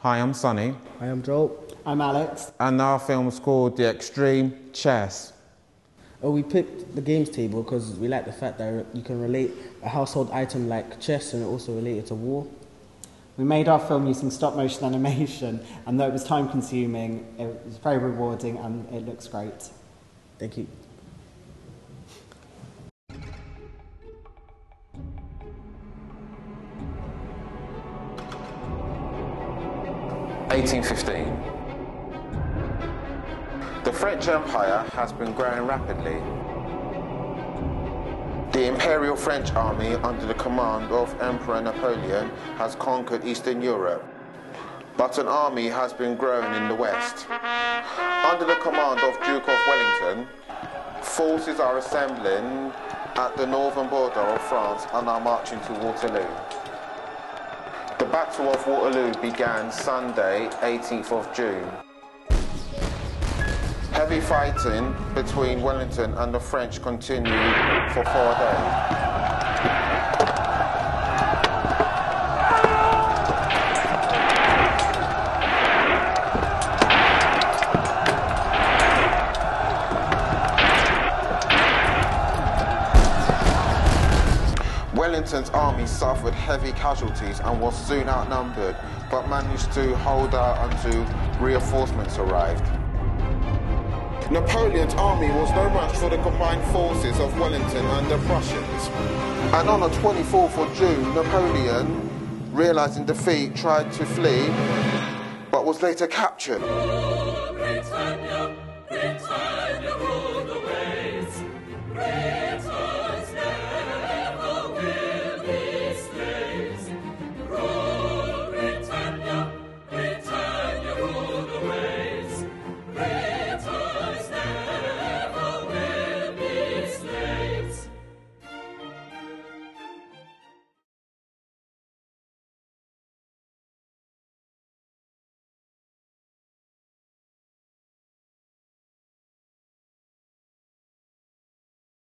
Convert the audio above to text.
Hi, I'm Sonny, Hi, I am Joel. I'm Alex. and our film's called The Extreme Chess. Oh, we picked the games table because we like the fact that you can relate a household item like chess and it also related to war. We made our film using stop motion animation, and though it was time consuming, it was very rewarding and it looks great. Thank you. Eighteen fifteen. The French Empire has been growing rapidly. The Imperial French army, under the command of Emperor Napoleon, has conquered Eastern Europe. But an army has been growing in the West. Under the command of Duke of Wellington, forces are assembling at the northern border of France and are marching to Waterloo. Battle of Waterloo began Sunday, 18th of June. Heavy fighting between Wellington and the French continued for four days. Wellington's army suffered heavy casualties and was soon outnumbered, but managed to hold out until reinforcements arrived. Napoleon's army was no match for the combined forces of Wellington and the Prussians. And on the 24th of June, Napoleon, realizing defeat, tried to flee, but was later captured. Oh, Britannia.